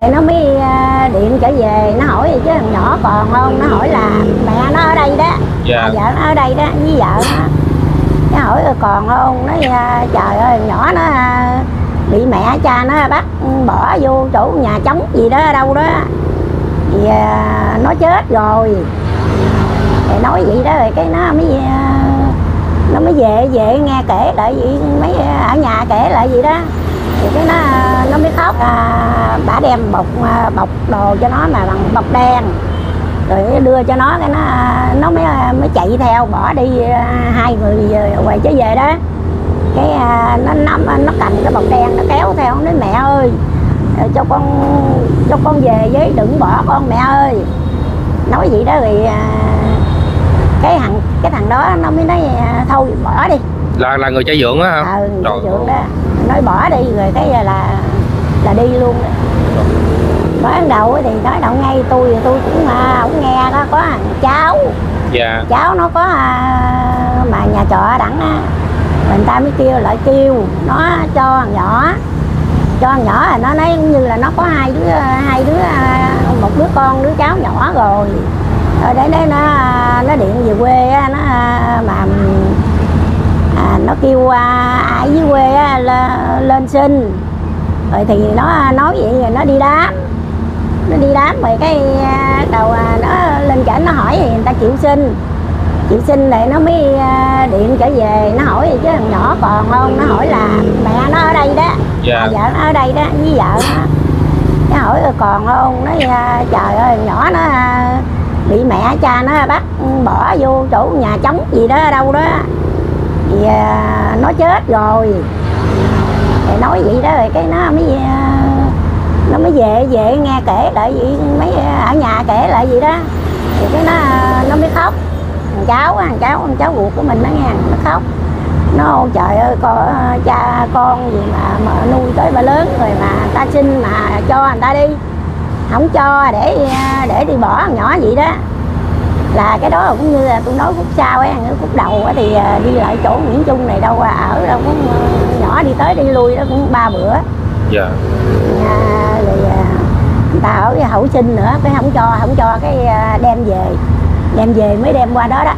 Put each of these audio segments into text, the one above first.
nó mới à, điện trở về nó hỏi vậy chứ thằng nhỏ còn không? Nó hỏi là mẹ nó ở đây đó. Dạ. Vợ nó ở đây đó với vợ nó. Nó hỏi "Ờ, còn không? Nói à, trời ơi nhỏ nó à, bị mẹ cha nó bắt bỏ vô chỗ nhà trống gì đó ở đâu đó. Thì nó chết rồi. Thì nói vậy đó rồi cái nó mới nó mới về về nghe kể lại vậy mấy ở nhà kể lại vậy đó thì cái nó nó mới khóc. À, bà đem bọc à, bọc đồ cho nó mà bằng bọc đen. Rồi đưa cho nó cái nó nó mới à, mới chạy theo bỏ đi à, hai người quay trở về đó. Cái à, nó nắm nó cầm cái bọc đen nó kéo theo nó nói mẹ ơi cho con cho con về với đừng bỏ con mẹ ơi. Nói vậy đó thì à, cái thằng cái thằng đó nó mới nói thôi bỏ đi là là người cha dưỡng á hả? Ừ Trời dưỡng ơi. đó. Nói bỏ đi rồi cái là là đi luôn đó. nói đầu thì nói đậu ngay tôi tôi cũng à, không nghe đó có thằng cháu. Dạ. Cháu nó có à, mà nhà trọ đẳng á người ta mới kêu lại kêu nó cho thằng nhỏ. Cho thằng nhỏ là nó nói giống như là nó có hai đứa hai đứa à, một đứa con đứa cháu nhỏ rồi. Rồi để đấy nó à, nó điện về quê á nó à, mà à, nó kêu à, ai dưới quê á, là, lên xin. Rồi thì nó nói vậy rồi nó đi đám. Nó đi đám rồi cái à, đầu à, nó lên chảnh nó hỏi thì người ta chịu xin. Chịu xin này nó mới à, điện trở về. Nó hỏi vậy chứ thằng nhỏ còn không? Nó hỏi là mẹ nó ở đây đó. Dạ. À, vợ nó ở đây đó với vợ nó. Nó hỏi "Ờ, còn không? Nói à, trời ơi nhỏ nó à, bị mẹ cha nó bắt bỏ vô chỗ nhà trống gì đó ở đâu đó thì à, nó chết rồi. Thì nói vậy đó rồi cái nó mới à, nó mới về về nghe kể lại vậy mấy à, ở nhà kể lại vậy đó. Thì cái nó à, nó mới khóc. Thằng cháu thằng cháu thằng cháu ruột của mình nó nghe nó khóc. Nó "Ôi trời ơi con cha con gì mà mà nuôi tới ba lớn rồi mà ta xin mà cho người ta đi. Không cho để để đi bỏ thằng nhỏ vậy đó là cái đó cũng như là tôi nói phút sau ấy phút đầu á thì à, đi lại chỗ Nguyễn Trung này đâu à, ở đâu cũng ờ, nhỏ đi tới đi lui đó cũng ba bữa. Dạ. À, rồi à, người ta ở cái hậu sinh nữa cái không cho không cho cái à, đem về đem về mới đem qua đó đó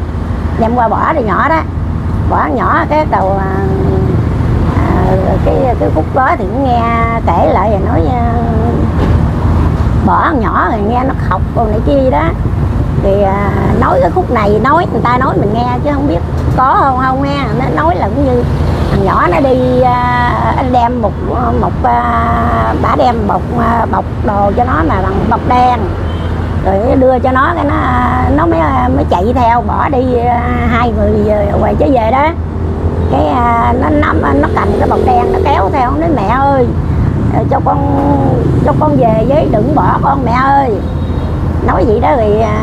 đem qua bỏ rồi nhỏ đó bỏ nhỏ cái đầu à, à, cái cái khúc đó thì cũng nghe kể lại rồi nói à, bỏ nhỏ rồi nghe nó khóc còn này kia đó thì à, nói cái khúc này nói người ta nói mình nghe chứ không biết có không không nghe. Nó nói là cũng như thằng nhỏ nó đi à, anh đem một một à, bả đem bọc à, bọc đồ cho nó mà bằng bọc đen. Rồi đưa cho nó cái nó à, nó mới à, mới chạy theo bỏ đi à, hai người quay trở về đó. Cái à, nó nắm nó cầm cái bọc đen nó kéo theo nó nói mẹ ơi cho con cho con về với đừng bỏ con mẹ ơi. Nói vậy đó thì à,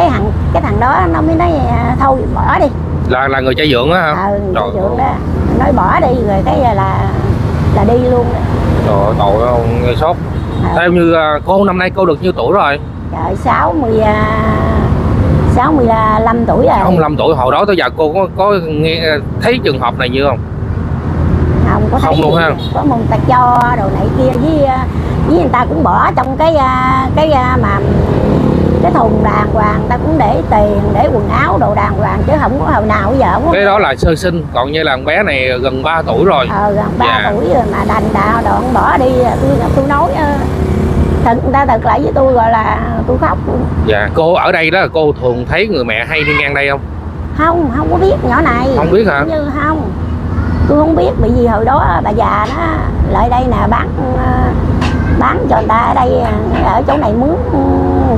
cái thằng cái thằng đó nó mới nói à, thôi bỏ đi. Là là người cha dưỡng á hả? Ừ trưởng ơi. đó. nói bỏ đi rồi cái là là đi luôn trời tội không nghe sốt Ờ. theo như à, cô năm nay cô được nhiêu tuổi rồi? Trời sáu mươi à, sáu mươi lăm tuổi rồi. 65 tuổi hồi đó tới giờ cô có có nghe thấy trường hợp này như không? Không có Không luôn ha? có một ta cho đồ này kia với với người ta cũng bỏ trong cái cái mà cái thùng đàng hoàng ta cũng để tiền để quần áo đồ đàng hoàng chứ không có hồi nào bây giờ không cái đó là sơ sinh còn như là con bé này gần 3 tuổi rồi. Ờ gần ba Dạ. tuổi rồi mà đành đạo đoạn bỏ đi tôi tôi nói ờ, thật người ta thật lại với tôi gọi là tôi khóc dạ cô ở đây đó cô thường thấy người mẹ hay đi ngang đây không? Không không có biết nhỏ này. Không biết hả? Như không. Tôi không biết bị gì hồi đó bà già nó lại đây nè bán ờ, bán cho người ta ở đây ở chỗ này mướn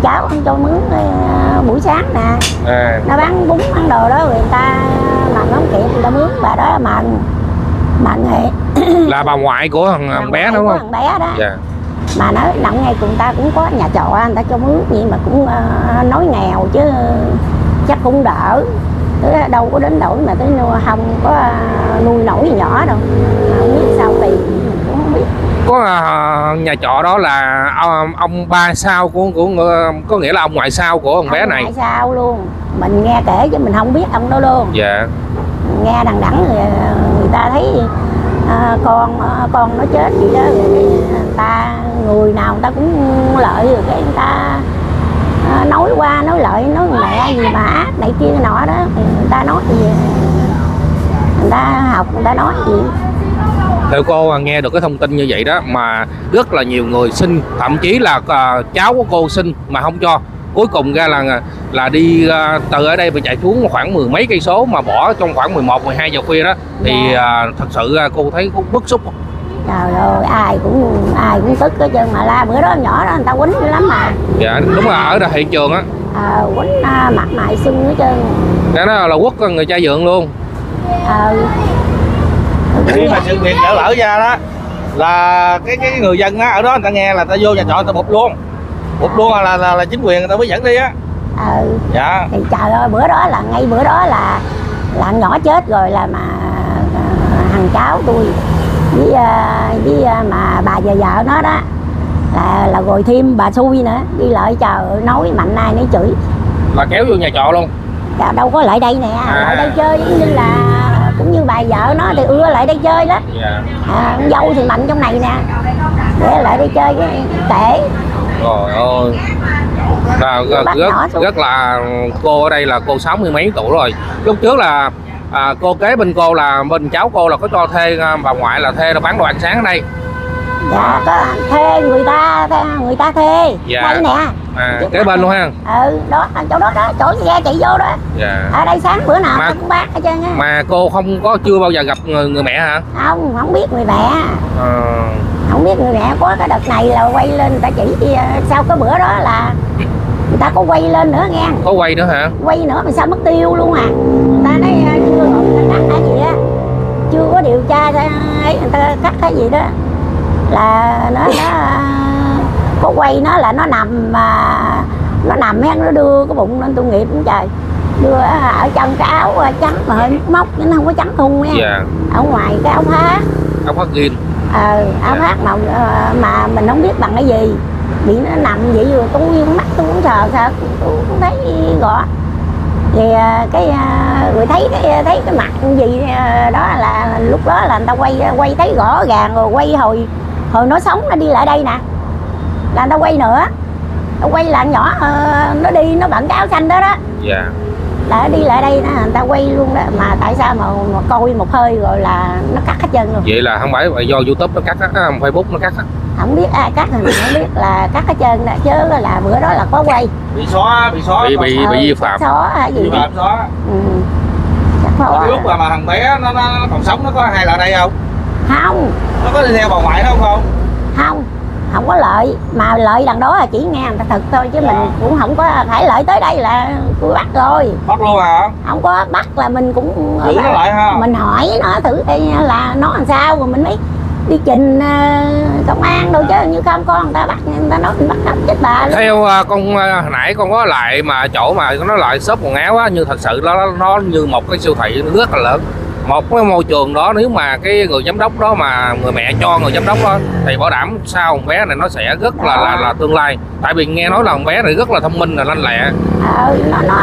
cháu ăn cho mướn ờ, buổi sáng nè. À. Nó bán bún bán đồ đó rồi người ta mà không kịp người ta mướn bà đó mận mận hệ là bà ngoại của thằng, thằng bé đúng không? thằng bé đó. Dạ. Mà nói nặng ngay cùng ta cũng có nhà trọ người ta cho mướn nhưng mà cũng ờ, nói nghèo chứ chắc cũng đỡ. Là đâu có đến nỗi mà tới không có ờ, nuôi nổi nhỏ đâu. Không biết sao biết có à, nhà trọ đó là ông, ông ba sao của của có nghĩa là ông ngoại sao của thằng bé Ông này? ngoại sao luôn. Mình nghe kể chứ mình không biết ông đó luôn. Dạ. Nghe đằng đẵng người, người ta thấy ờ, con ờ, con nó chết gì đó người ta người nào người ta cũng lợi rồi cái người ta à, nói qua nói lợi nói mẹ gì mà ác này kia nọ đó. Người ta nói gì? Người ta học người ta nói gì theo cô à, nghe được cái thông tin như vậy đó mà rất là nhiều người xin thậm chí là à, cháu của cô xin mà không cho. Cuối cùng ra là là đi à, từ ở đây mà chạy xuống khoảng mười mấy cây số mà bỏ trong khoảng 11 12 giờ khuya đó. Thì Dạ. à, thật sự à, cô thấy cũng bức xúc. Trời ơi ai cũng ai cũng tức hết trơn mà la bữa đó nhỏ đó người ta quýnh dữ lắm mà. Dạ đúng là ở đây hiện trường á. À, quýnh à, mặt mày sưng hết trơn. Đó là quất người cha dượng luôn. Ờ khi mà sự việc dở lỡ ra đó là cái cái người dân á ở đó người ta nghe là ta vô nhà trọ người ta bụp luôn. Bụp luôn là là, là chính quyền người ta mới dẫn đi á. Ờ dạ. Thì trời ơi bữa đó là ngay bữa đó là là nhỏ chết rồi là mà thằng cháu tôi với à, với à, mà bà già vợ nó đó là là rồi thêm bà xui nữa đi lại ơi, nói mạnh ai nấy chửi. Là kéo vô nhà trọ luôn. Dạ, đâu có lại đây nè À. lại đây chơi giống như là bà vợ nó thì ưa lại đây chơi lắm. Dạ. À, con dâu thì mạnh trong này nè. Để lại đây chơi cái kể Trời ơi. Là rất, rất là cô ở đây là cô sáu mươi mấy tuổi rồi. Lúc trước là à, cô kế bên cô là bên cháu cô là có cho thuê à, bà ngoại là thuê là bán đồ ăn sáng ở đây dạ có thuê người ta thuê, người ta thuê. Dạ. đây nè. À, kế bên luôn ha. Ừ đó chỗ đó đó chỗ xe chạy vô đó. Dạ. Ở đây sáng bữa nào Mà- cũng bác hết trơn á. mà cô không có chưa bao giờ gặp người, người mẹ hả? Không không biết người mẹ. Ờ, không biết người mẹ có cái đợt này là quay lên người ta chỉ ờ, sau cái bữa đó là người ta có quay lên nữa nghe. Có quay nữa hả? Quay nữa mà sao mất tiêu luôn à. Người ta nói ờ, chưa người ta cắt cái gì á. Chưa có điều tra ra ấy người ta cắt cái gì đó là nó nó có quay nó là nó nằm mà nó nằm hen nó đưa cái bụng lên tội nghiệp cũng trời. Đưa ở trong cái áo ờ, trắng mà hơi móc chứ nó không có trắng thun nha. Dạ. Ở ngoài cái áo phá ông phát ghiên ờ áo Dạ. phát màu ờ, mà mình không biết bằng cái gì. Bị nó nằm vậy rồi tôi mắt tôi cũng sờ sờ tôi cũng thấy gõ thì ờ, cái ờ, rồi thấy cái thấy cái mặt gì đó là lúc đó là người ta quay quay thấy rõ ràng rồi quay hồi hồi nó sống nó đi lại đây nè. Là người ta quay nữa. Nó quay là nhỏ ờ, nó đi nó bận cái áo xanh đó đó. Dạ. Là nó đi lại đây đó người ta quay luôn đó. Mà tại sao mà, mà coi một hơi rồi là nó cắt hết chân luôn. Vậy là không phải do youtube nó cắt á à, facebook nó cắt á. Không biết ai cắt thì mình không biết là cắt hết trơn đó chứ là bữa đó là có quay. Bị xóa bị xóa bị bị bị vi phạm. xóa hay gì bị đó. phạm xóa. Ừ. chắc xóa lúc mà, mà thằng bé nó, nó, nó còn sống nó có hay là đây không không. Nó có đi theo bà ngoại không không? Không. Không có lợi. Mà lợi lần đó là chỉ nghe người ta thật thôi chứ Dạ. mình cũng không có phải lợi tới đây là tôi bắt rồi. Bắt luôn hả? Không có bắt là mình cũng giữ nó lại ha. Mình hỏi nó thử đây là nó làm sao rồi mình mới đi trình ờ, công an đâu chứ. Như không có người ta bắt người ta nói mình bắt cóc chết bà luôn. Theo à, con à, hồi nãy con có lại mà chỗ mà nó lại shop quần áo á như thật sự nó nó như một cái siêu thị rất là lớn một cái môi trường đó nếu mà cái người giám đốc đó mà người mẹ cho người giám đốc đó thì bảo đảm sau con bé này nó sẽ rất là là, là tương lai. Tại vì nghe nói là con bé này rất là thông minh là lanh lẹ. Ờ, nó nó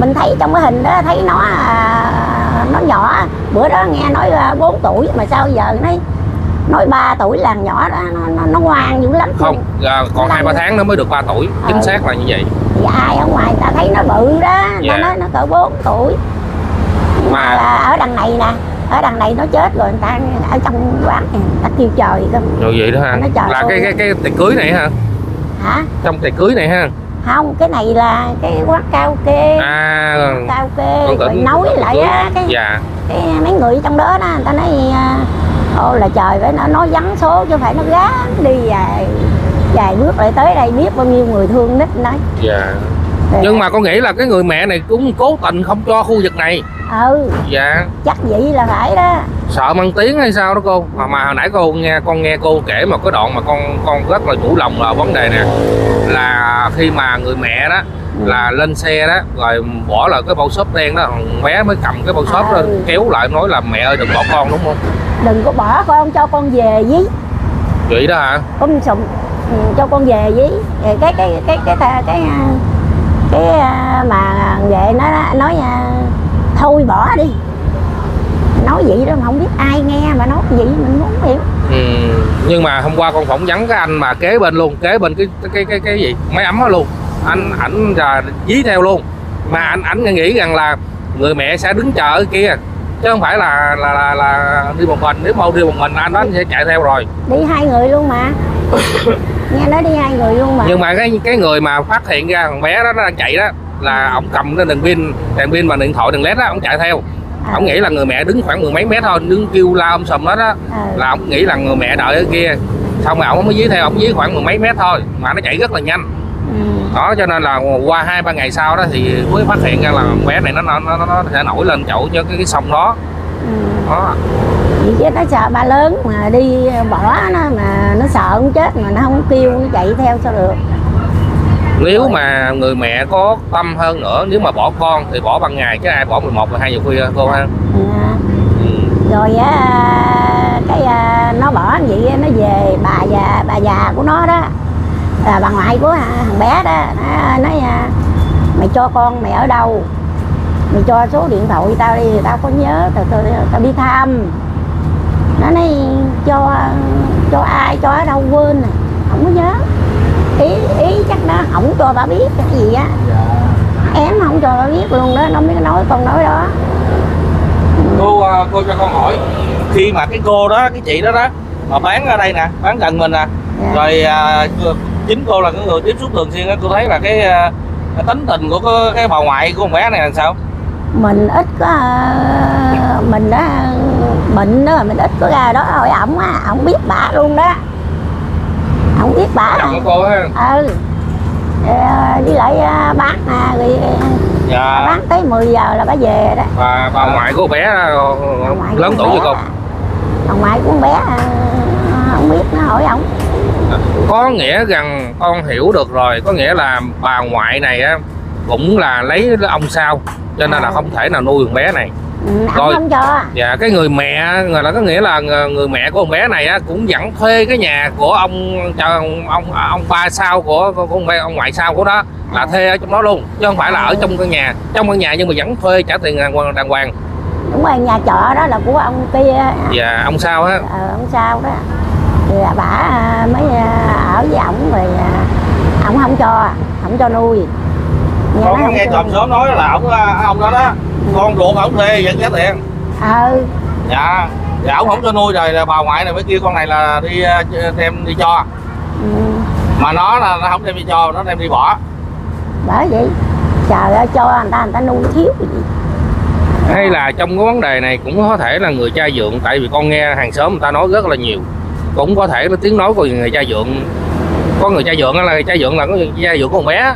mình thấy trong cái hình đó thấy nó à, nó nhỏ. Bữa đó nghe nói à, 4 tuổi mà sao giờ nói nói 3 tuổi là nhỏ đó nó, nó, nó ngoan dữ lắm không à, còn hai ba tháng nó mới được 3 tuổi. Chính Ừ. xác là như vậy. Thì ai ở ngoài ta thấy nó bự đó. Dạ. nói nó cỡ 4 tuổi Mà- là ở đằng này nè ở đằng này nó chết rồi người ta ở trong quán này, người ta kêu trời cơ rồi vậy đó ha Nó trời là ơi. cái cái cái tiệc cưới này hả? Hả? Trong tiệc cưới này ha? Không cái này là cái quán karaoke. À karaoke rồi nối lại á cái, dạ. cái mấy người trong đó đó người ta nói à, ô là trời phải nó nói vắng số chứ phải nó gán đi vài vài bước lại tới đây biết bao nhiêu người thương nít nói. Dạ. Nhưng mà con nghĩ là cái người mẹ này cũng cố tình không cho khu vực này ừ. Dạ. Chắc vậy là phải đó. Sợ mang tiếng hay sao đó cô? Mà, mà hồi nãy cô nghe con nghe cô kể một cái đoạn mà con con rất là chủ lòng là vấn đề nè. Là khi mà người mẹ đó là lên xe đó rồi bỏ lại cái bao shop đen đó thằng bé mới cầm cái bao đó Ừ. kéo lại nói là mẹ ơi đừng bỏ con đúng không? Đừng có bỏ con cho con về với. Vậy đó hả? Con sụm ừ, cho con về với. Cái cái cái cái cái cái, à, cái à, mà nghệ nó nói à, thôi bỏ đi. Nói vậy đó mà không biết ai nghe mà nói gì mình muốn hiểu. Ừ. ừ. nhưng mà hôm qua con phỏng vấn cái anh mà kế bên luôn kế bên cái cái cái cái gì? Máy ấm đó luôn. Anh ảnh là dí theo luôn. Mà anh ảnh nghĩ rằng là người mẹ sẽ đứng chờ ở kia. Chứ không phải là là là, là đi một mình. Nếu mau đi một mình anh đó anh sẽ chạy theo rồi. Đi hai người luôn mà. Nghe nói đi hai người luôn mà. Nhưng mà cái cái người mà phát hiện ra thằng bé đó nó đang chạy đó là ông cầm cái đèn pin đèn pin và điện thoại đèn led đó ông chạy theo À. ông nghĩ là người mẹ đứng khoảng mười mấy mét thôi đứng kêu la ông sùm đó đó Ờ. là ông nghĩ là người mẹ đợi ở kia xong rồi ông mới dí theo ông dí khoảng mười mấy mét thôi mà nó chạy rất là nhanh ừ. đó cho nên là qua hai ba ngày sau đó thì mới phát hiện ra là bé này nó nó nó, nó sẽ nổi lên chỗ cho cái, cái sông đó Ừ. đó Vậy chứ nó sợ ba lớn mà đi bỏ nó mà nó sợ không chết mà nó không kêu nó chạy theo sao được nếu mà người mẹ có tâm hơn nữa nếu mà bỏ con thì bỏ ban ngày chứ ai bỏ 11 12 giờ khuya cô ha? À. ừ. rồi á cái à, nó bỏ vậy nó về bà già bà già của nó đó. Là bà ngoại của thằng bé đó nó nói à, mày cho con mày ở đâu? Mày cho số điện thoại tao đi tao có nhớ tao tao, tao đi thăm. Nó nói cho cho ai cho ở đâu quên rồi không có nhớ ý ý chắc nó không cho bà biết cái gì á. Em không cho bà biết luôn đó nó mới nói con nói đó. Cô à, cô cho con hỏi khi mà cái cô đó cái chị đó đó mà bán ở đây nè bán gần mình nè Dạ. rồi à, chính cô là cái người tiếp xúc thường xuyên á cô thấy là cái, à, cái tính tình của cái, cái bà ngoại của con bé này là sao? Mình ít có ờ, mình đó bệnh đó mình ít có ra đó thôi ổng á ổng biết bả luôn đó ổng biết bả chồng của cô ha. Ừ. Ờ, với lại ờ, bán à, rồi dạ. bán tới 10 giờ là bà về đó. Và bà ngoại của bé ờ, ngoại lớn của tuổi cô? À. bà ngoại của con bé ờ, không biết nó hỏi ổng có nghĩa rằng con hiểu được rồi có nghĩa là bà ngoại này á cũng là lấy ông sao cho nên là À. không thể nào nuôi con bé này ừ, ổng Rồi. không cho. Và cái người mẹ người là có nghĩa là người, mẹ của con bé này á cũng dẫn thuê cái nhà của ông cho ông ông, ông ba sau của của con bé ông ngoại sau của đó là thuê ở trong đó luôn chứ không phải là ở trong căn nhà trong căn nhà nhưng mà vẫn thuê trả tiền đàng hoàng đàng hoàng. Đúng rồi nhà trọ đó là của ông kia và ông sao á? Ờ, ông sao đó. Thì là bả à, mới à, ở với ổng rồi à, ổng không cho không cho nuôi. Nghe con nói không nghe nuôi. sớm nói là ông à, ông đó đó con ruột ông thuê vẫn giá tiền. Ừ dạ dạ ông không cho nuôi rồi là bà ngoại này mới kêu con này là đi à, đem đi cho. Ừ, mà nó là nó không đem đi cho nó đem đi bỏ. Bởi vậy trời ơi cho người ta người ta nuôi thiếu gì? Hay là trong cái vấn đề này cũng có thể là người cha dượng tại vì con nghe hàng xóm người ta nói rất là nhiều. Cũng có thể là tiếng nói của người cha dượng. Có người cha dượng là người cha dượng là có người cha dượng của con bé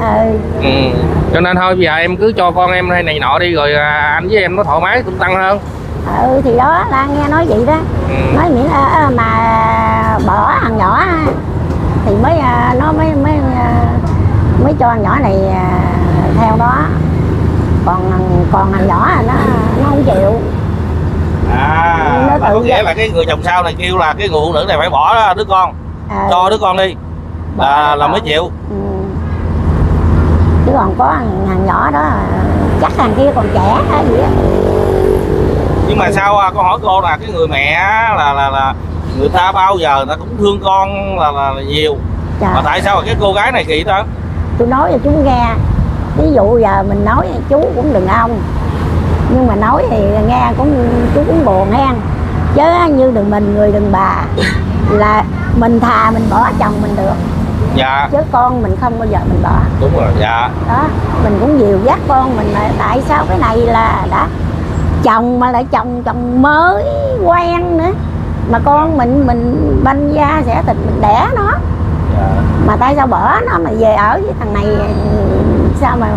ừ. Ừ. cho nên thôi bây giờ em cứ cho con em hay này nọ đi rồi à, anh với em nó thoải mái tung tăng hơn. Ừ thì đó là nghe nói vậy đó. Ừ. nói miễn là à, mà bỏ thằng nhỏ thì mới à, nó mới mới mới cho thằng nhỏ này theo đó. Còn còn thằng nhỏ là nó nó không chịu. À Nó tự có nghĩa là cái người chồng sau này kêu là cái người phụ nữ này phải bỏ đứa con. À, cho đứa con đi. Là là mới chịu. Ừ. chứ còn có thằng, thằng nhỏ đó chắc thằng kia còn trẻ hay gì á. Nhưng mà sao à, con hỏi cô là cái người mẹ là là là người ta bao giờ ta cũng thương con là là, là nhiều. Trời mà tại sao mà cái cô gái này kỳ ta? Tôi nói cho chú nghe ví dụ giờ mình nói chú cũng đừng ông nhưng mà nói thì nghe cũng chú cũng buồn hen. Chứ như đừng mình người đừng bà là mình thà mình bỏ chồng mình được dạ. Chứ con mình không bao giờ mình bỏ. Đúng rồi dạ. Đó mình cũng dìu dắt con mình là tại sao cái này là đã chồng mà lại chồng chồng mới quen nữa. Mà con mình mình banh gia sẽ tình mình đẻ nó. Dạ. Mà tại sao bỏ nó mà về ở với thằng này sao mà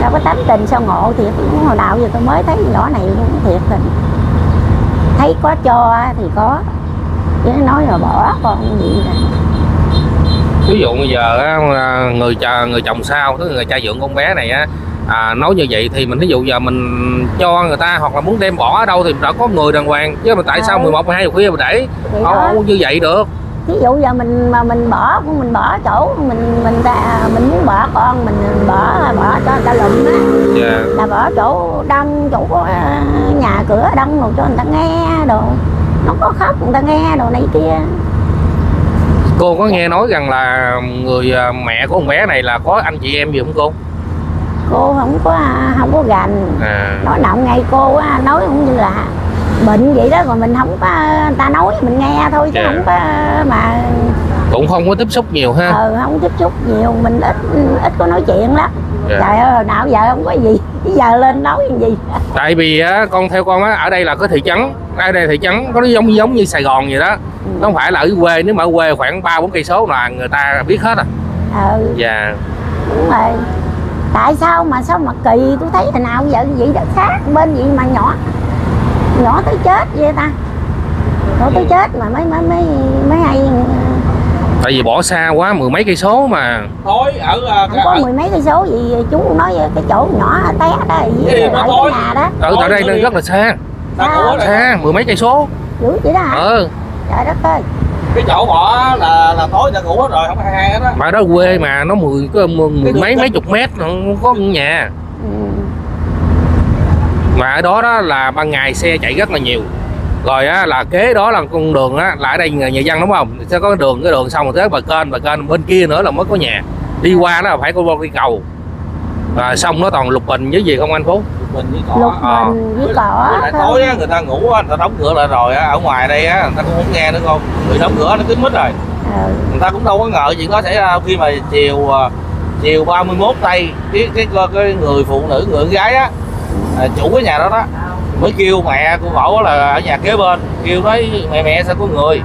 sao có tánh tình sao ngộ thiệt. Hồi nào giờ tôi mới thấy nhỏ này luôn thiệt tình. Thấy có cho thì có. Chứ nói là bỏ con gì rồi ví dụ bây giờ à, người cha người chồng sau tức người cha dượng con bé này á à, nói như vậy thì mình ví dụ giờ mình cho người ta hoặc là muốn đem bỏ ở đâu thì đã có người đàng hoàng. Chứ mà tại sao Ừ. 11 12 giờ khuya mà để? Không như vậy được. Ví dụ giờ mình mà mình bỏ mình bỏ chỗ mình mình ta mình muốn bỏ con mình bỏ bỏ cho người ta lụm á. Dạ. Là bỏ chỗ đông chỗ có, ờ, nhà cửa đông rồi cho người ta nghe đồ. Nó có khóc người ta nghe đồ này kia cô có nghe nói rằng là người à, mẹ của con bé này là có anh chị em gì không cô? Cô không có không có gành. À. Nói nọng ngay cô á, nói cũng như là bệnh vậy đó rồi mình không có ta nói mình nghe thôi chứ Dạ. không có mà cũng không có tiếp xúc nhiều ha? Ờ, không tiếp xúc nhiều mình ít ít có nói chuyện lắm. Dạ. trời ơi hồi nào giờ không có gì giờ lên nói cái gì? Tại vì á con theo con á ở đây là có thị trấn ở đây thị trấn có nó giống giống như sài gòn vậy đó nó không phải là ở quê nếu mà ở quê khoảng ba bốn cây số là người ta biết hết à ờ dạ. Đúng rồi. Tại sao mà sao mà kỳ? Tôi thấy hồi nào giờ vậy đó khác bên gì mà nhỏ nhỏ tới chết vậy ta? Nhỏ tới chết mà mới mới mới mới hay. Tại vì bỏ xa quá mười mấy cây số mà. Tối ở à, không có mười mấy cây số gì chú nói cái chỗ nhỏ té đó gì mà cái nhà đó. Ở tại đây nó rất là xa. Xa mười mấy cây số. Dữ vậy đó hả? Ờ trời đất ơi. Cái chỗ họ là là tối ta ngủ hết rồi không ai hay hết á. Mà đó quê mà nó mười có mười, mười mấy mấy chục mét không có nhà. Ừ. mà ở đó đó là ban ngày xe chạy rất là nhiều. Rồi á là kế đó là con đường á là ở đây nhà, nhà dân đúng không? Sẽ có cái đường cái đường xong rồi tới bờ kênh bờ kênh bên kia nữa là mới có nhà. Đi qua đó là phải có cây cầu. Và xong nó toàn lục bình với gì không anh phú mình với lục ờ. bình với cỏ lại không? tối á người ta ngủ á người ta đóng cửa lại rồi á ở ngoài đây á người ta cũng không nghe nữa con người đóng cửa nó kín mít rồi ừ. người ta cũng đâu có ngờ chuyện đó xảy ra khi mà chiều à, chiều 31 tây cái cái cái, cái người phụ nữ người gái á à, chủ cái nhà đó đó mới kêu mẹ của cổ là ở nhà kế bên kêu nói mẹ mẹ sao có người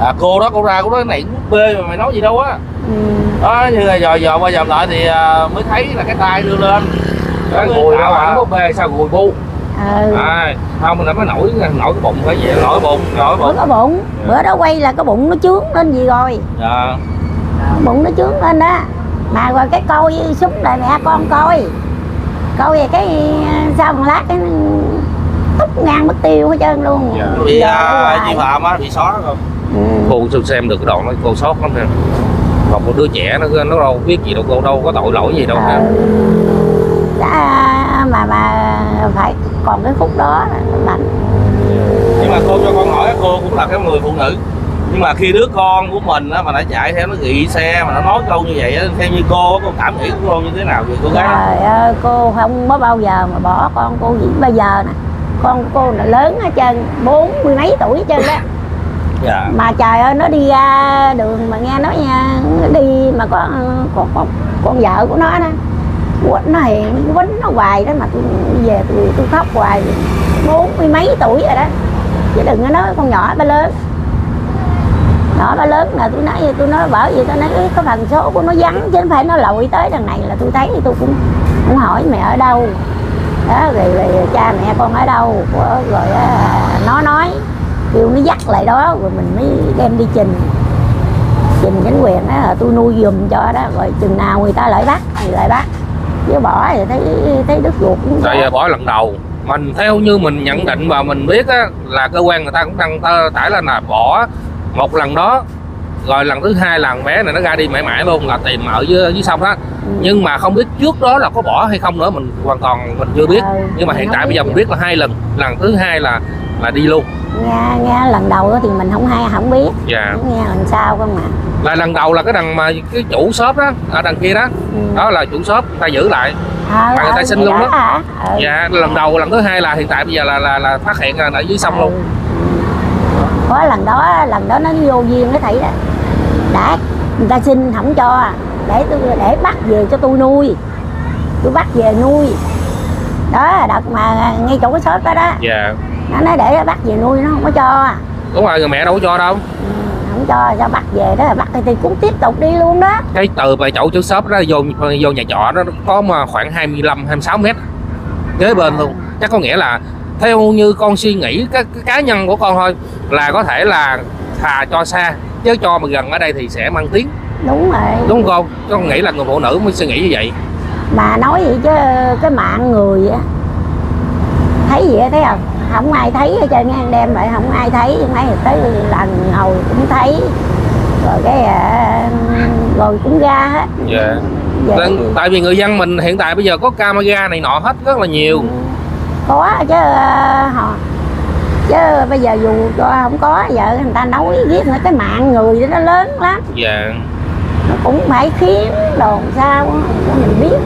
à, cô đó cô ra cô nói này bút bê mà mày nói gì đâu á Ừ. đó như là dò dò qua dòm lại thì à, mới thấy là cái tay đưa lên cái gùi nó vẫn có bê sao gùi bu? Ừ. à, không mình nó mới nổi nổi cái bụng phải vậy nổi bụng nổi bụng. Có bụng. Bữa đó quay là cái bụng nó chướng lên gì rồi? Dạ. Bụng nó chướng lên đó. Mà rồi cái coi súng lại mẹ con coi. Coi về cái sau một lát cái túc ngang mất tiêu hết trơn luôn. Dạ. bị à, chị phạm á bị xóa rồi. Ừ. cô xem- xem được cái đoạn đó cô sót lắm nè. Một con đứa trẻ nó nó đâu biết gì đâu cô đâu có tội lỗi gì đâu ha Ừ. đã mà mà phải còn cái khúc đó là nhưng mà cô cho con hỏi cô cũng là cái người phụ nữ. Nhưng mà khi đứa con của mình á, mà nó chạy theo nó gị xe mà nó nói câu như vậy á, theo như cô cô cảm nghĩ của cô như thế nào vậy cô gái? Trời ơi cô không có bao giờ mà bỏ con cô gì bây giờ nè. Con cô là lớn hết trơn bốn mươi mấy tuổi hết trơn đó. Dạ. Mà trời ơi nó đi ra đường mà nghe nói nha nó đi mà có con con, con vợ của nó đó quýnh nó hiền quýnh nó hoài đó mà tôi về tôi, tôi khóc hoài. Bốn mươi mấy tuổi rồi đó. Chứ đừng có nói con nhỏ ba lớn. Nhỏ ba lớn là tôi nói tôi nói bởi vì tôi nói có phần số của nó vắng chứ không phải nó lội tới đằng này là tôi thấy tôi cũng cũng hỏi mẹ ở đâu. Đó rồi, rồi cha mẹ con ở đâu rồi à, nó nói. Kêu nó dắt lại đó rồi mình mới đem đi trình. Trình chính quyền đó là tôi nuôi giùm cho đó rồi chừng nào người ta lại bắt thì lại bắt chứ bỏ thì thấy thấy đứt ruột cũng tại bỏ lần đầu. Mình theo như mình nhận định và mình biết á, là cơ quan người ta cũng đăng tơ- tải lên là bỏ một lần đó rồi lần thứ hai thằng bé này nó ra đi mãi mãi luôn là tìm ở dưới, dưới sông đó. Ừ. nhưng mà không biết trước đó là có bỏ hay không nữa mình hoàn toàn mình chưa biết. Ừ, nhưng mà hiện tại bây giờ mình biết là hai lần. Lần thứ hai là là đi luôn? Nghe nghe lần đầu đó thì mình không hay không biết. Dạ. Nghe lần sau không à là lần đầu là cái đằng mà cái chủ shop đó ở đằng kia đó. Ừ. đó là chủ shop ta giữ lại. Ờ, mà người ta ờ, xin luôn đó. hả? Ừ. dạ lần đầu lần thứ hai là hiện tại bây giờ là là, là phát hiện là ở dưới sông luôn. Ừ. có lần đó lần đó nó vô duyên cái thầy đó đã người ta xin không cho để tôi để bắt về cho tôi nuôi. Tôi bắt về nuôi. Đó là đợt mà ngay chỗ cái shop đó đó. Dạ nó nói để bắt về nuôi nó không có cho đúng rồi người mẹ đâu có cho đâu. Ừ, không cho cho bắt về đó bắt thì, cũng tiếp tục đi luôn đó. Cái từ bài chỗ chỗ shop đó vô vô nhà trọ đó có mà khoảng 25 26 mét. Kế bên luôn. Chắc có nghĩa là theo như con suy nghĩ cái, cái cá nhân của con thôi là có thể là thà cho xa chứ cho mà gần ở đây thì sẽ mang tiếng. Đúng rồi. Đúng không? Con con nghĩ là người phụ nữ mới suy nghĩ như vậy. Mà nói vậy chứ cái mạng người á thấy gì á thấy không không ai thấy hết trơn ngang đem lại không ai thấy. Mấy tới lần hồi cũng thấy. Rồi cái à, rồi cũng ra hết. Dạ. Vậy thì- tại vì người dân mình hiện tại bây giờ có camera này nọ hết rất là nhiều. Có chứ à, họ. Chứ bây giờ dù không có vợ người ta nói giết nữa cái mạng người đó nó lớn lắm. Dạ. Nó cũng phải khiến đồn sao mình biết.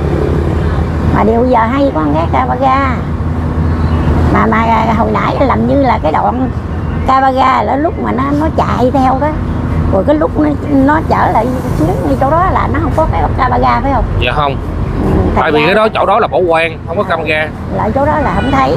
Mà điều giờ hay có cái Cavaga mà mà hồi nãy làm như là cái đoạn Cavaga là lúc mà nó nó chạy theo đó rồi cái lúc nó nó trở lại xuống như chỗ đó là nó không có cái Cavaga phải không? Dạ không. Ừ, tại vì cái đó chỗ đó là bảo quan không có camera lại chỗ đó là không thấy.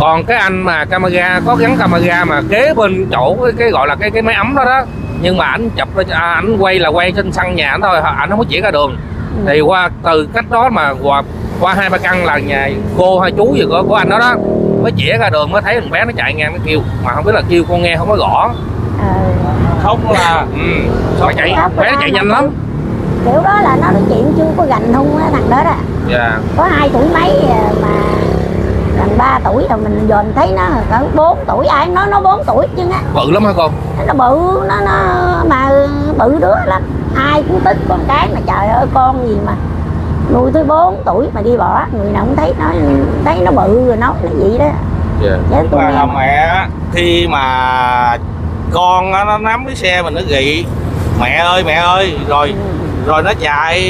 Còn cái anh mà camera có gắn camera mà kế bên chỗ cái, cái gọi là cái cái máy ấm đó đó nhưng mà ảnh chụp à, ảnh quay là quay trên sân nhà ảnh thôi ảnh không có chỉ ra đường. Ừ. thì qua từ cách đó mà qua, qua hai ba căn là nhà cô hay chú gì của, của anh đó đó. Mới chỉ ra đường mới thấy thằng bé nó chạy ngang nó kêu. Mà không biết là kêu con nghe không có rõ ờ, khóc là ừ. phải chạy bé nó chạy nhanh lắm. Kiểu đó là nó nói chuyện chưa có gành hung á thằng đó đó. Dạ. Có hai tuổi mấy à, mà gần 3 tuổi rồi mình dòm thấy nó cỡ 4 tuổi. Ai nói nó 4 tuổi chứ á bự lắm hả con nó bự nó nó mà bự đứa lắm. Ai cũng tức con cái mà trời ơi con gì mà nuôi tới 4 tuổi mà đi bỏ người nào cũng thấy nó thấy nó bự rồi nói nó vậy đó. Dạ. Mà nghe là mẹ khi mà con á, nó nắm cái xe mình nó gị mẹ ơi mẹ ơi. Rồi Ừ. rồi nó chạy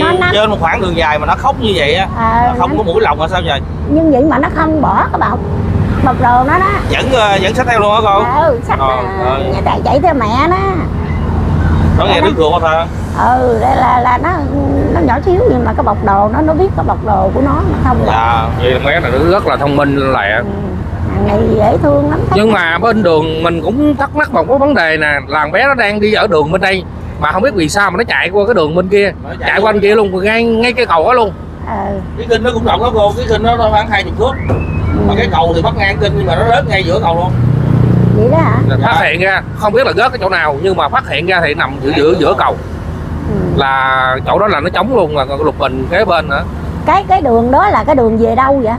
Nó nắm. trên một khoảng đường dài mà nó khóc như vậy á. Ờ, nó không có mũi lòng là sao vậy? Nhưng vậy mà nó không bỏ cái bọc bọc đồ nó đó. Vẫn ờ, vẫn xách theo luôn hả con? Ừ sách Trời ơi. nhà chạy chạy theo mẹ nó nó nghe nước ruột hả ừ đây là là nó nó nhỏ xíu nhưng mà cái bọc đồ nó nó biết cái bọc đồ của nó nó không là dạ vậy bé là nó rất là thông minh lẹ. Ừ. thằng này dễ thương lắm. Nhưng mà bên đường mình cũng thắc mắc một cái vấn đề nè là thằng bé nó đang đi ở đường bên đây mà không biết vì sao mà nó chạy qua cái đường bên kia Nó chạy qua bên kia luôn ngay ngay cái cầu đó luôn. Ừ. cái kinh nó cũng rộng đó cô cái kinh nó nó khoảng hai chục thước. Mà cái cầu thì bắt ngang kinh nhưng mà nó rớt ngay giữa cầu luôn vậy đó hả? Phát hiện ra không biết là rớt cái chỗ nào nhưng mà phát hiện ra thì nằm giữa giữa giữa cầu. Ừ. là chỗ đó là nó trống luôn là lục bình kế bên nữa cái cái đường đó là cái đường về đâu vậy?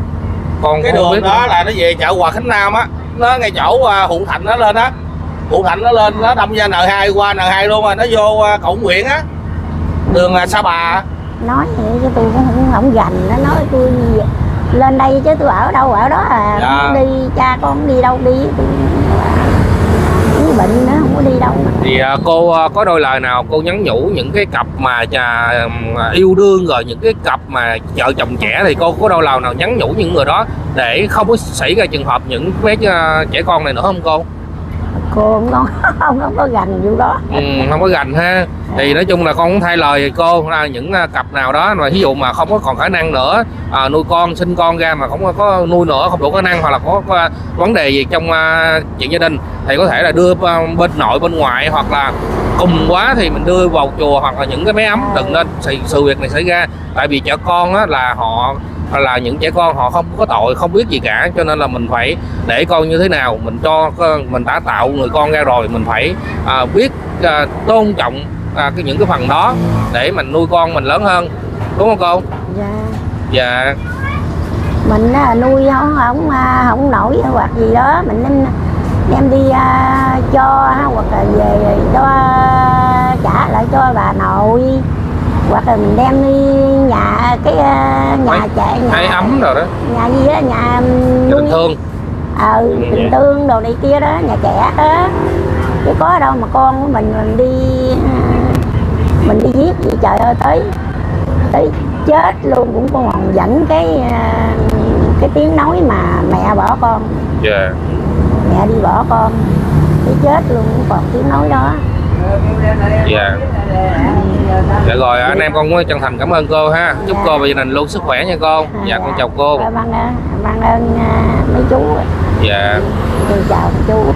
Con cái đường biết. đó là nó về chợ Hòa Khánh Nam á nó ngay chỗ à, Hụ Thạnh nó lên á. Hụ Thạnh nó lên nó đâm ra N2 qua N2 luôn rồi nó vô à, cầu Nguyễn á. Đường à, Sa Bà nói vậy chứ tôi cũng không không gành nó nói tôi gì vậy. Lên đây chứ tôi ở đâu ở đó à Dạ. đi cha con đi đâu đi tôi cái bệnh nữa không có đi đâu mà. thì à, cô à, có đôi lời nào cô nhắn nhủ những cái cặp mà ừm, yêu đương rồi những cái cặp mà vợ chồng trẻ thì cô có đôi lời nào nhắn nhủ những người đó để không có xảy ra trường hợp những bé à, trẻ con này nữa không cô cô không có không, không có gành vụ đó. Ừ, không có gành ha. Thì nói chung là con cũng thay lời cô là những à, cặp nào đó mà ví dụ mà không có còn khả năng nữa à, nuôi con sinh con ra mà không có nuôi nữa không đủ khả năng hoặc là có, có vấn đề gì trong uh, chuyện gia đình thì có thể là đưa à, bên nội bên ngoại hoặc là cùng quá thì mình đưa vào chùa hoặc là những cái máy ấm đừng nên sự, sự việc này xảy ra. Tại vì chợ con á, là họ là những trẻ con họ không có tội không biết gì cả. Cho nên là mình phải để con như thế nào. Mình cho mình đã tạo người con ra rồi mình phải à, biết à, tôn trọng à, cái những cái phần đó để mình nuôi con mình lớn hơn. Đúng không cô? Dạ. Dạ. Mình á, nuôi không không à, không nổi hoặc gì đó. Mình đem đem đi à, cho hoặc là về cho trả lại cho bà nội hoặc là mình đem đi nhà cái à, nhà chạy hay nhà ấm rồi đó. nhà gì đó nhà nuôi thương ờ Ừ, tình dạ. tương đồ này kia đó nhà trẻ đó. Chứ có đâu mà con của mình mình đi mình đi giết gì trời ơi tới tới chết luôn cũng còn dẫn cái à, cái tiếng nói mà mẹ bỏ con. Dạ. Mẹ đi bỏ con tới chết luôn cũng còn tiếng nói đó dạ. Dạ rồi anh em con cũng chân thành cảm ơn cô ha. Chúc Dạ. cô và gia đình luôn sức khỏe nha con dạ con chào cô. Dạ, vâng ơn vâng ơn à, mấy chú dạ. Tôi chào chú